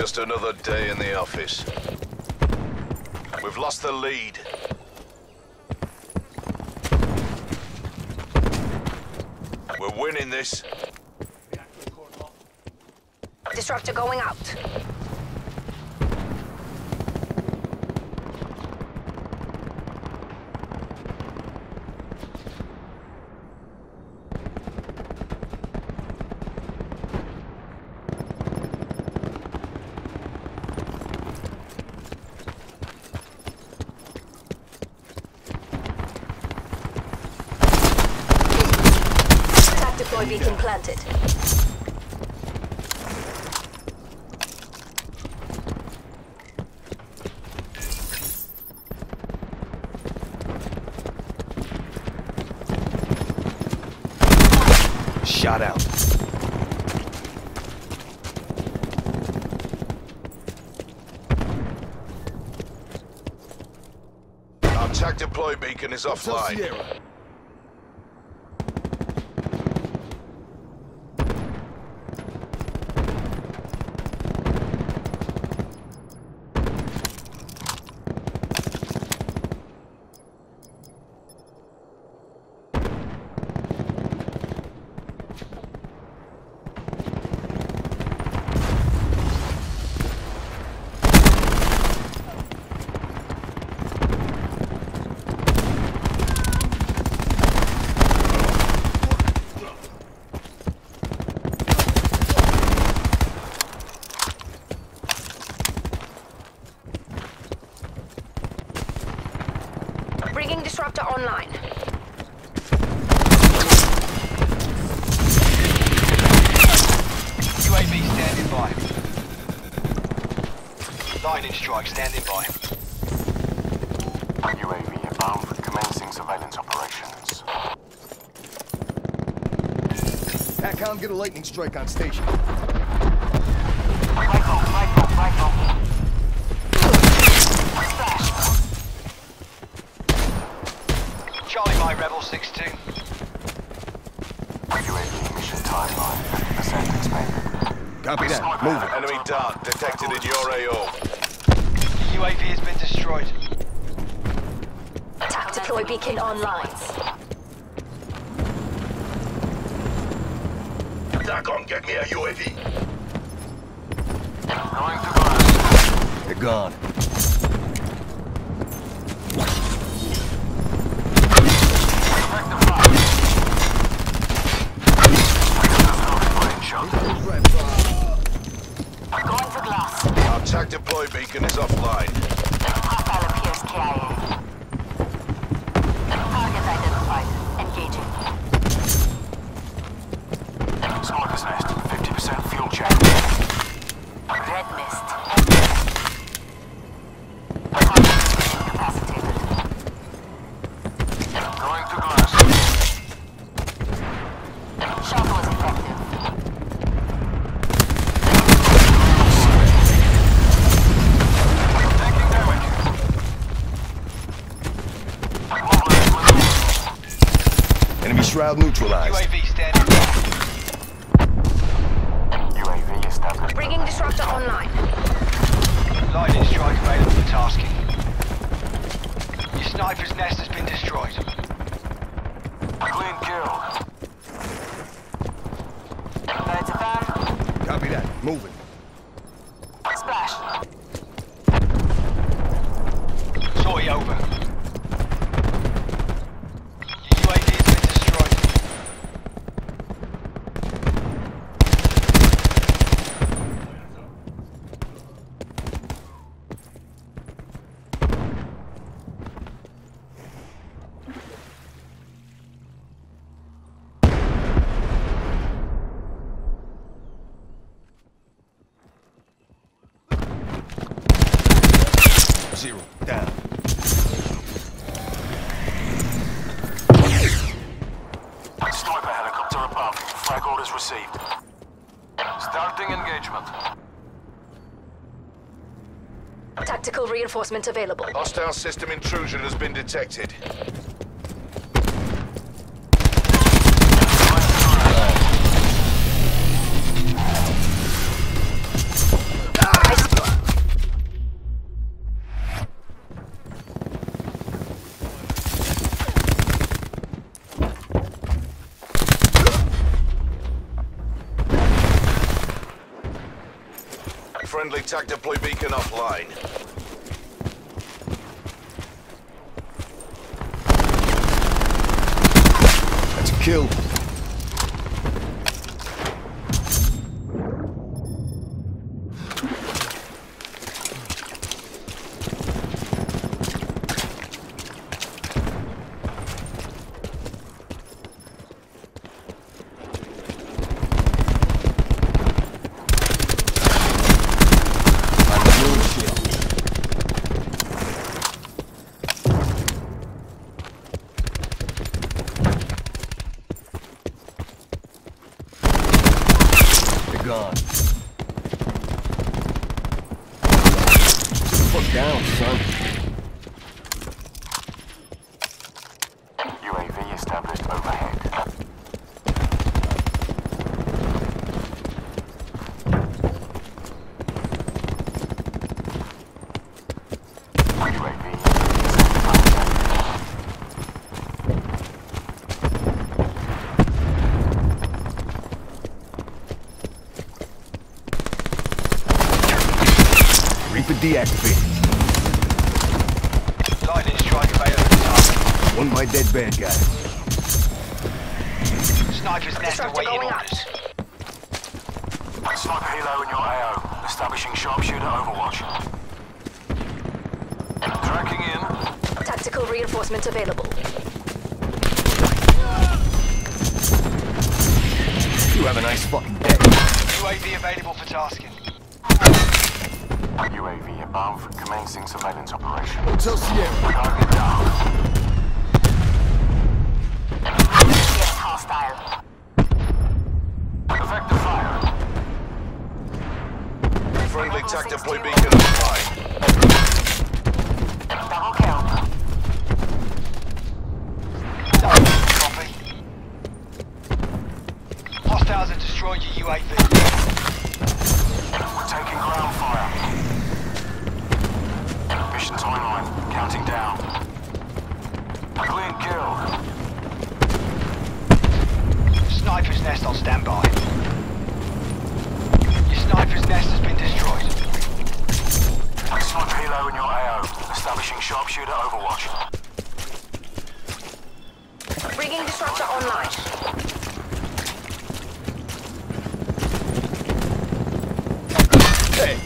Just another day in the office. We've lost the lead. We're winning this. Disruptor going out. TAC deploy beacon planted. Shot out. Our TAC deploy beacon is Tell offline. Bringing disruptor online. UAV standing by. Lightning strike standing by. UAV inbound for commencing surveillance operations. TACOM, get a lightning strike on station. Charlie Mike Rebel 6-2. UAV mission timeline 50% Copy that. Moving. Enemy dart detected in your AO. UAV has been destroyed. TAC deploy beacon online. Dagon, get me a UAV. Going to glass. They're gone. Enemy shroud neutralized. UAV standing. UAV established. Bringing disruptor online. Lightning strike available for tasking. Your sniper's nest has been destroyed. Clean kill. Birds of fan. Copy that. Moving. reinforcements available. Hostile system intrusion has been detected. Friendly TAC deploy beacon offline. Kill. I'm the moon shield. They're gone. Sit the fuck down, son. UAV established overhead. UAV is Reaper deactivated. Lightning strike available for tasking. One by dead bad guy. Snipers nest awaiting going up. orders. Sniper helo in your AO. Establishing sharpshooter overwatch. Tracking in. Tactical reinforcement available. You have a nice fucking day. UAV available for tasking. UAV above. Commencing surveillance operation. Hotel Sierra. Target down. hostile. Effective fire. Friendly TAC deploy beacon sharpshooter overwatch. Bringing disruptor online. Hey,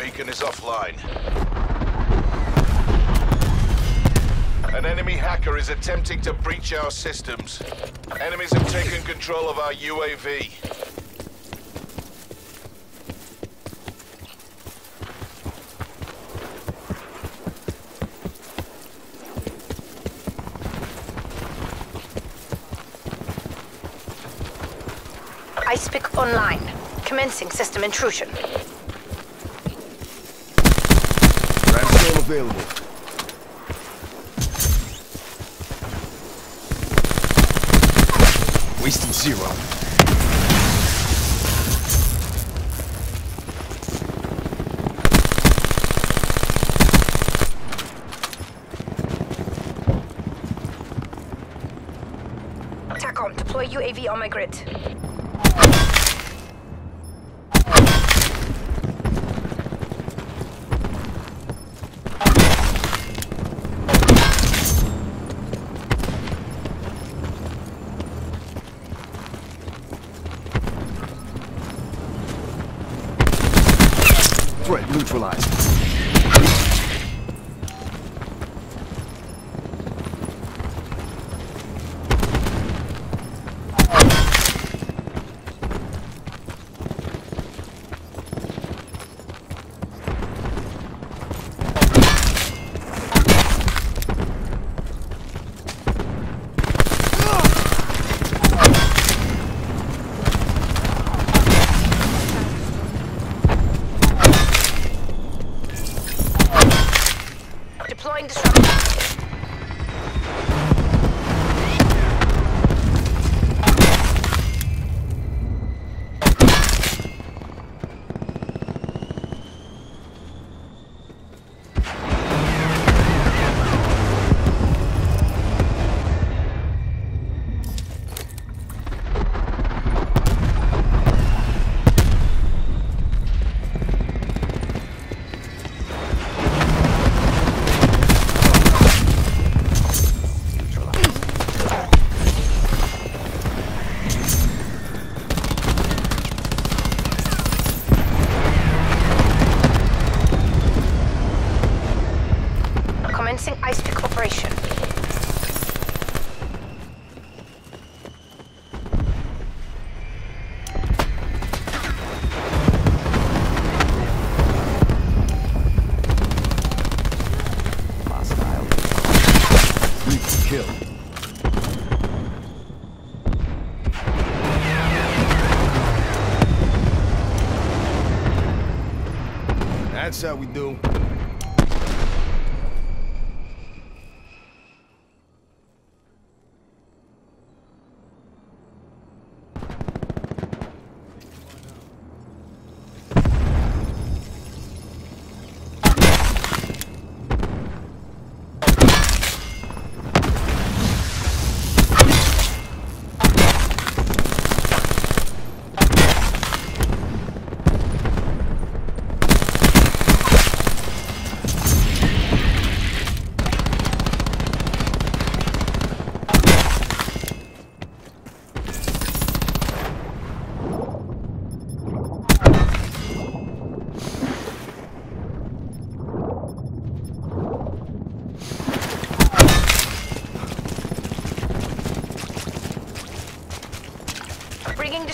beacon is offline. An enemy hacker is attempting to breach our systems. Enemies have taken control of our UAV. Icepick online. Commencing system intrusion. Available. Wasting zero. TACOM, deploy UAV on my grid. Threat neutralized. How we do.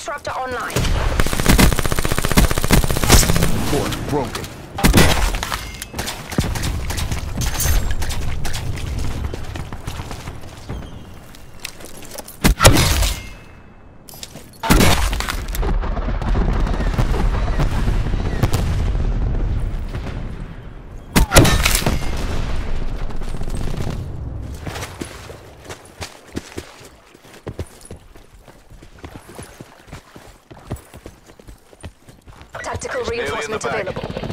Disruptor online. Port broken. Tactical It's nearly in the reinforcement bag. available.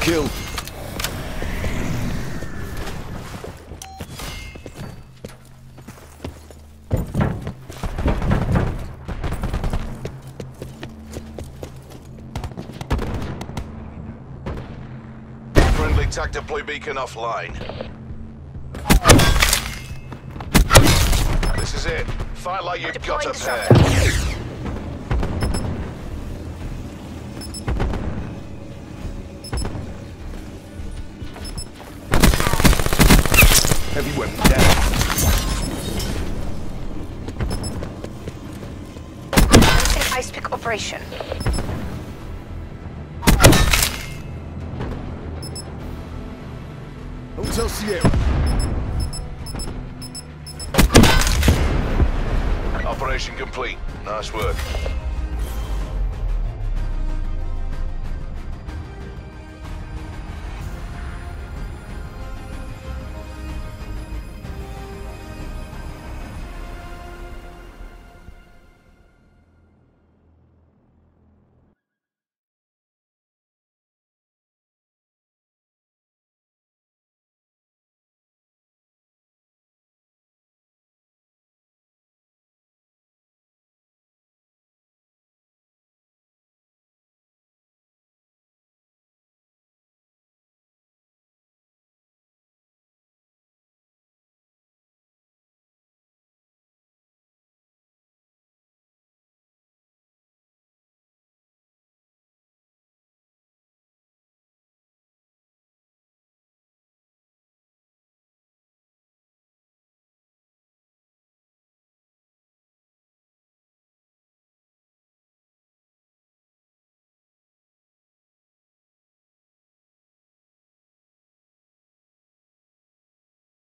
Kill. Friendly TAC deploy beacon offline. Is it. Fight like you've got a pair. Heavy weapon down. Ice pick operation. Hotel Sierra. Operation complete. Nice work.